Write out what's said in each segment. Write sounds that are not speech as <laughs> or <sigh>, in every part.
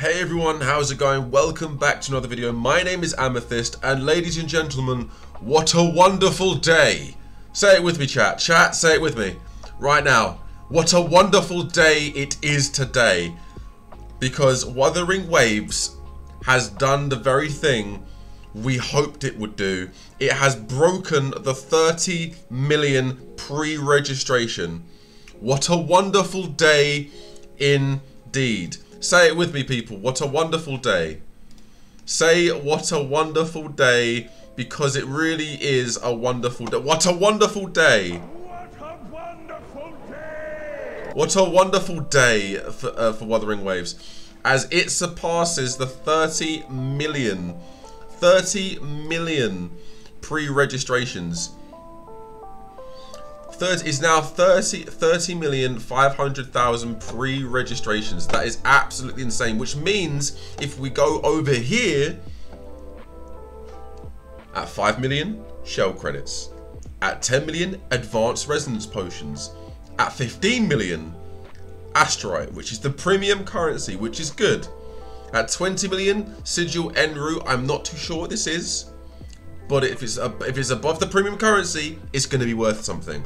Hey everyone, how's it going? Welcome back to another video. My name is Amethyst, and ladies and gentlemen, what a wonderful day! Say it with me, chat. Chat, say it with me. Right now. What a wonderful day it is today. Because Wuthering Waves has done the very thing we hoped it would do. It has broken the 30 million pre-registration. What a wonderful day indeed. Say it with me, people. What a wonderful day. Say what a wonderful day because it really is a wonderful day. What a wonderful day. What a wonderful day! What a wonderful day for, uh, for Wuthering Waves as it surpasses the 30 million 30 million pre-registrations 30 is now 30 30 million 500,000 pre-registrations. That is absolutely insane which means if we go over here at 5 million shell credits at 10 million advanced resonance potions at 15 million Astrite which is the premium currency which is good at 20 million sigil enru i'm not too sure what this is but if it's if it's above the premium currency it's going to be worth something.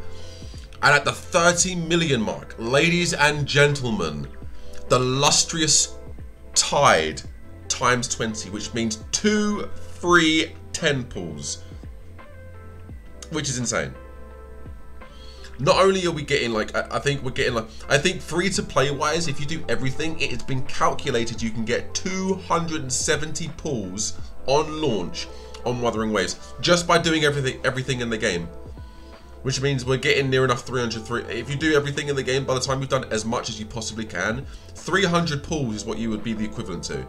And at the 30 million mark ladies and gentlemen the lustrous tide times 20 which means two free 10 pools which is insane. Not only are we getting like I, I think we're getting like I think free to play wise if you do everything it has been calculated you can get 270 pulls on launch on Wuthering Waves just by doing everything everything in the game which means we're getting near enough 300 three, if you do everything in the game by the time you've done as much as you possibly can 300 pulls is what you would be the equivalent to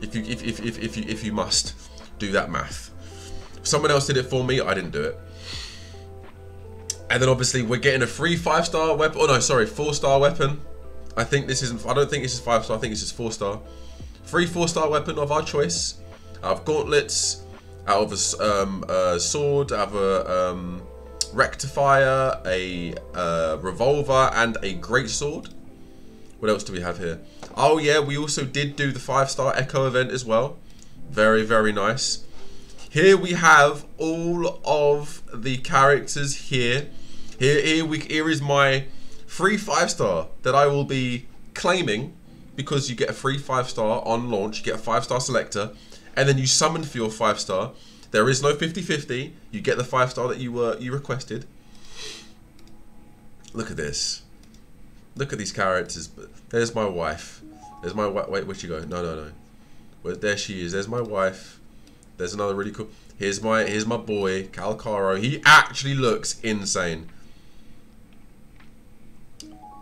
if you if, if, if, if you if you must do that math someone else did it for me I didn't do it and then obviously we're getting a free five star weapon. Oh no, sorry, four star weapon. I think this isn't. I don't think this is five star. I think this is four star. Free four star weapon of our choice. Out of gauntlets, out of a um, uh, sword, out of a um, rectifier, a uh, revolver, and a great sword. What else do we have here? Oh yeah, we also did do the five star echo event as well. Very very nice. Here we have all of the characters here here, here, we, here is my free five star that I will be claiming because you get a free five star on launch. You get a five star selector, and then you summon for your five star. There is no 50-50. You get the five star that you were you requested. Look at this. Look at these characters. There's my wife. There's my wife. Wait, where'd she go? No, no, no. Well, there she is. There's my wife. There's another really cool. Here's my here's my boy Calcharo. He actually looks insane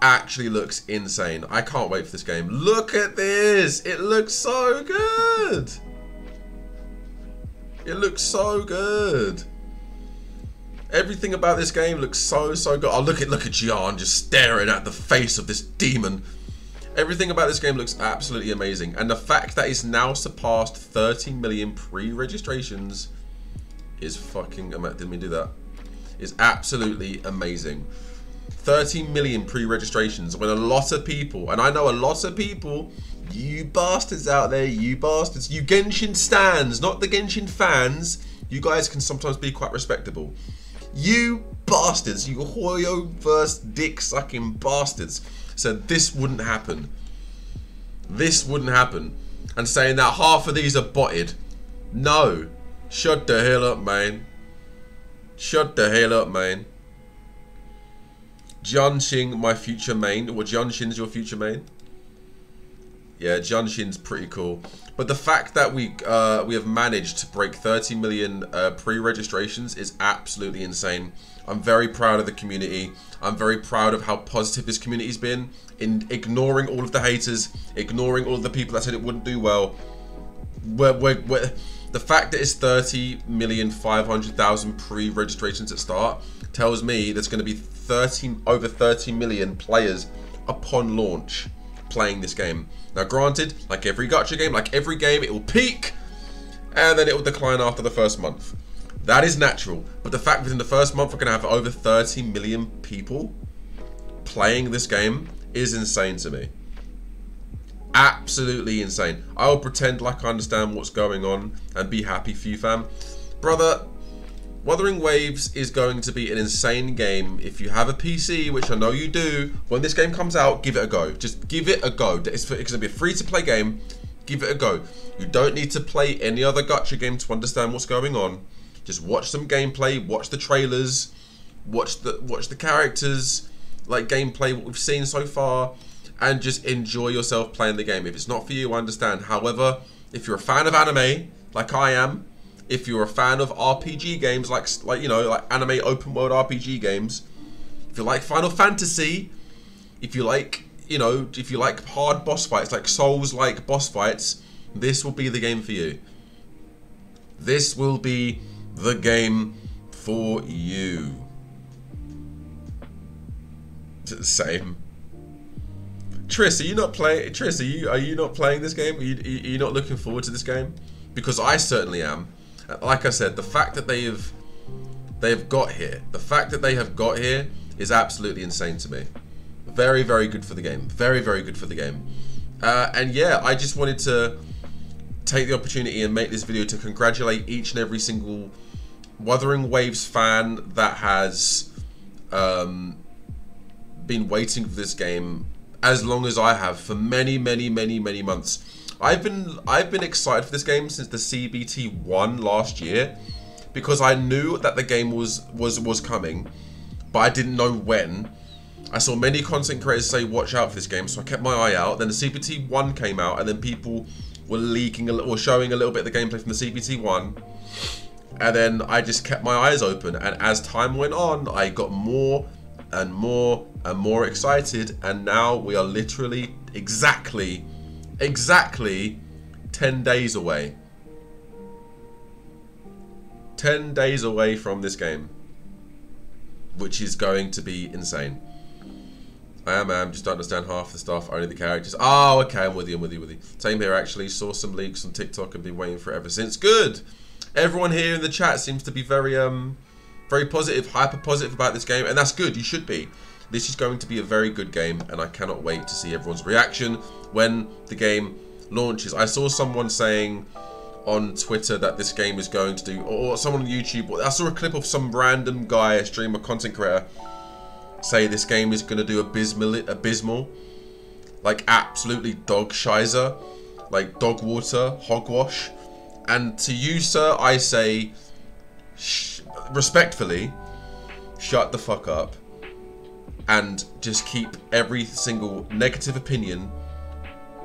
actually looks insane. I can't wait for this game. Look at this. It looks so good. It looks so good. Everything about this game looks so, so good. Oh, look at, look at Jan just staring at the face of this demon. Everything about this game looks absolutely amazing. And the fact that it's now surpassed 30 million pre-registrations is fucking, didn't we do that? Is absolutely amazing. 30 million pre-registrations when a lot of people, and I know a lot of people, you bastards out there, you bastards, you Genshin stands, not the Genshin fans, you guys can sometimes be quite respectable. You bastards, you HoYoverse dick sucking bastards, said this wouldn't happen. This wouldn't happen. And saying that half of these are botted. No. Shut the hell up, man. Shut the hell up, man. Jianxin, my future main. Well, Jianxin's your future main. Yeah, Jianxin's pretty cool. But the fact that we uh, we have managed to break 30 million uh, pre-registrations is absolutely insane. I'm very proud of the community. I'm very proud of how positive this community's been in ignoring all of the haters, ignoring all of the people that said it wouldn't do well. We're, we're, we're, the fact that it's 30 million 500,000 pre-registrations at start tells me there's going to be 13 over 30 million players upon launch playing this game. Now, granted, like every gacha game, like every game, it will peak and then it will decline after the first month. That is natural, but the fact that within the first month we're going to have over 30 million people playing this game is insane to me. Absolutely insane. I will pretend like I understand what's going on and be happy for you, fam. Brother, Wuthering Waves is going to be an insane game. If you have a PC, which I know you do, when this game comes out, give it a go. Just give it a go. It's, it's going to be a free-to-play game. Give it a go. You don't need to play any other gacha game to understand what's going on. Just watch some gameplay, watch the trailers, watch the watch the characters, like gameplay what we've seen so far, and just enjoy yourself playing the game. If it's not for you, I understand. However, if you're a fan of anime, like I am, if you're a fan of RPG games like like you know like anime open world RPG games, if you like Final Fantasy, if you like you know if you like hard boss fights like Souls like boss fights, this will be the game for you. This will be the game for you. Same. Tris, are you not playing? Tris, are you are you not playing this game? Are you, are you not looking forward to this game? Because I certainly am like I said, the fact that they have they have got here, the fact that they have got here is absolutely insane to me. Very, very good for the game. Very, very good for the game. Uh, and yeah, I just wanted to take the opportunity and make this video to congratulate each and every single Wuthering Waves fan that has um, been waiting for this game as long as I have for many, many, many, many months. I've been I've been excited for this game since the CBT one last year because I knew that the game was was was coming, but I didn't know when. I saw many content creators say watch out for this game, so I kept my eye out. Then the CBT one came out, and then people were leaking a little, or showing a little bit of the gameplay from the CBT one. And then I just kept my eyes open, and as time went on, I got more and more and more excited, and now we are literally exactly exactly 10 days away. 10 days away from this game. Which is going to be insane. I am, I am, just don't understand half the stuff, only the characters. Oh, okay, I'm with you, I'm with you, with you. Same here, actually. Saw some leaks on TikTok and been waiting for it ever since. Good! Everyone here in the chat seems to be very, um, very positive, hyper positive about this game, and that's good, you should be. This is going to be a very good game, and I cannot wait to see everyone's reaction when the game launches. I saw someone saying on Twitter that this game is going to do, or someone on YouTube, I saw a clip of some random guy, a streamer, content creator, say this game is going to do abysmal, abysmal, like absolutely dog shizer, like dog water, hogwash. And to you, sir, I say, respectfully, shut the fuck up and just keep every single negative opinion,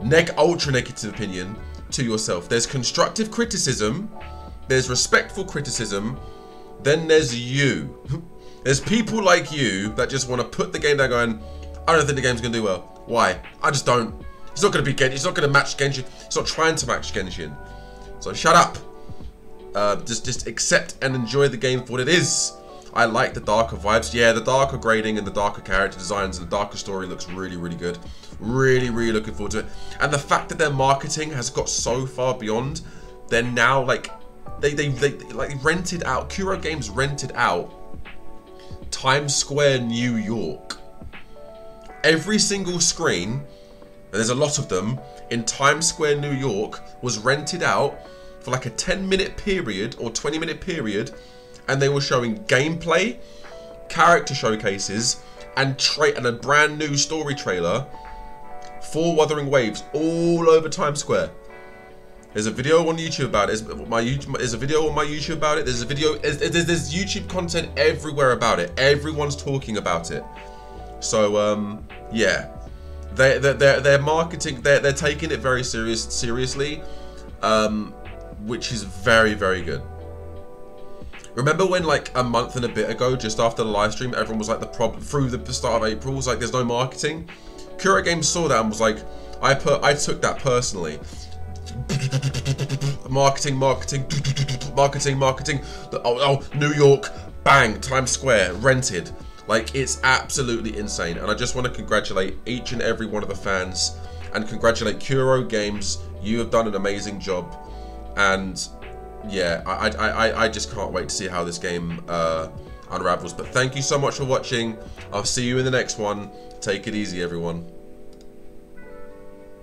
neg ultra negative opinion to yourself. There's constructive criticism, there's respectful criticism, then there's you. <laughs> there's people like you that just want to put the game down going, I don't think the game's going to do well. Why? I just don't. It's not going to be Genshin. It's not going to match Genshin. It's not trying to match Genshin. So shut up. Uh, just, just accept and enjoy the game for what it is. I like the darker vibes. Yeah, the darker grading and the darker character designs and the darker story looks really, really good. Really, really looking forward to it. And the fact that their marketing has got so far beyond, they're now like, they, they, they like rented out, Kuro Games rented out Times Square, New York. Every single screen, and there's a lot of them, in Times Square, New York, was rented out for like a 10 minute period or 20 minute period and they were showing gameplay, character showcases, and tra- and a brand new story trailer for Wuthering Waves all over Times Square. There's a video on YouTube about it. There's, my YouTube, there's a video on my YouTube about it. There's a video. There's, there's YouTube content everywhere about it. Everyone's talking about it. So um, yeah, they they they're, they're marketing. They're they're taking it very serious seriously, um, which is very very good. Remember when like a month and a bit ago, just after the live stream, everyone was like the problem through the start of April was like there's no marketing. Kuro Games saw that and was like, I put I took that personally. <laughs> marketing, marketing, <laughs> marketing, marketing. Oh, oh, New York, bang, Times Square, rented. Like it's absolutely insane, and I just want to congratulate each and every one of the fans, and congratulate Kuro Games. You have done an amazing job, and yeah, I, I, I, I just can't wait to see how this game uh, unravels. But thank you so much for watching. I'll see you in the next one. Take it easy, everyone.